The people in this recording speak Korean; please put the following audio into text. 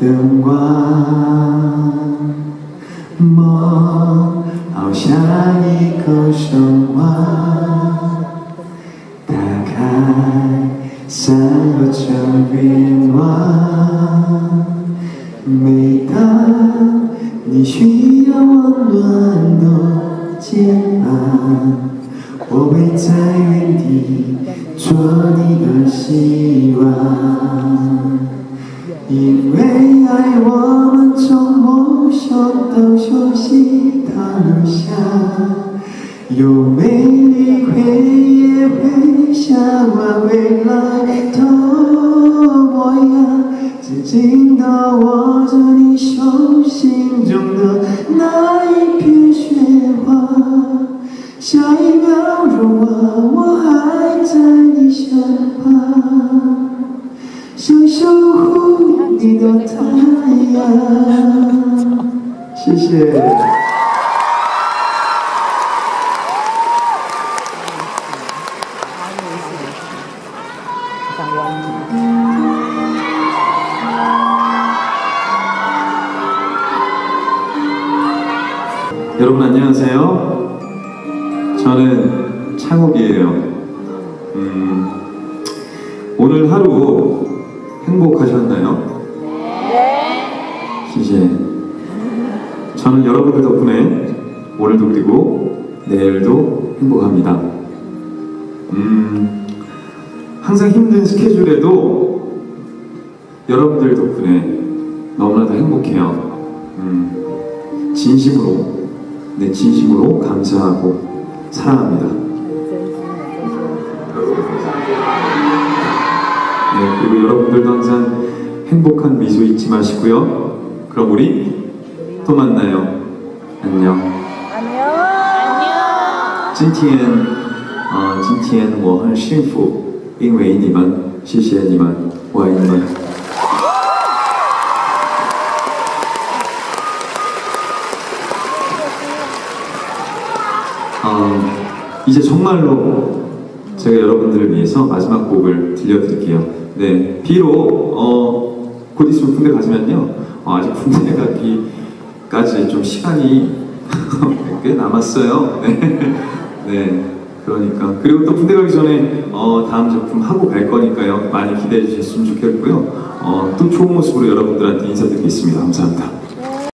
灯光，梦好像一口神话，打开散落成愿望。每当你需要温暖的肩膀，我会在原地做你的希望。因为爱，我们从梦想到休息到留下，有美丽会也会向往未来的模样。紧紧地握着你手心中的那一片雪花，下一秒融化，我还在你身旁。 쇼쇼 여러분 안녕하세요. 저는 창욱이에요. 음, 오늘 하루 행복하셨나요? 네. 시제. 저는 여러분들 덕분에 오늘도 그리고 내일도 행복합니다. 음, 항상 힘든 스케줄에도 여러분들 덕분에 너무나도 행복해요. 음, 진심으로, 네, 진심으로 감사하고 사랑합니다. 그리고 여러분들도 항상 행복한 미소 잊지 마시고요. 그럼 우리 또 만나요. 안녕. 今天，啊、今天我很幸福，因为你们，谢谢你们，我爱你们。 어, 이제 정말로 제가 여러분들을 위해서 마지막 곡을 들려드릴게요. 네, 비록 어, 곧 있으면 군대 가시면요. 어, 아직 군대 가기까지 좀 시간이 꽤 남았어요. 네. 네, 그러니까 그리고 또 군대 가기 전에 어, 다음 작품 하고 갈 거니까요. 많이 기대해 주셨으면 좋겠고요. 어, 또 좋은 모습으로 여러분들한테 인사드리겠습니다. 감사합니다.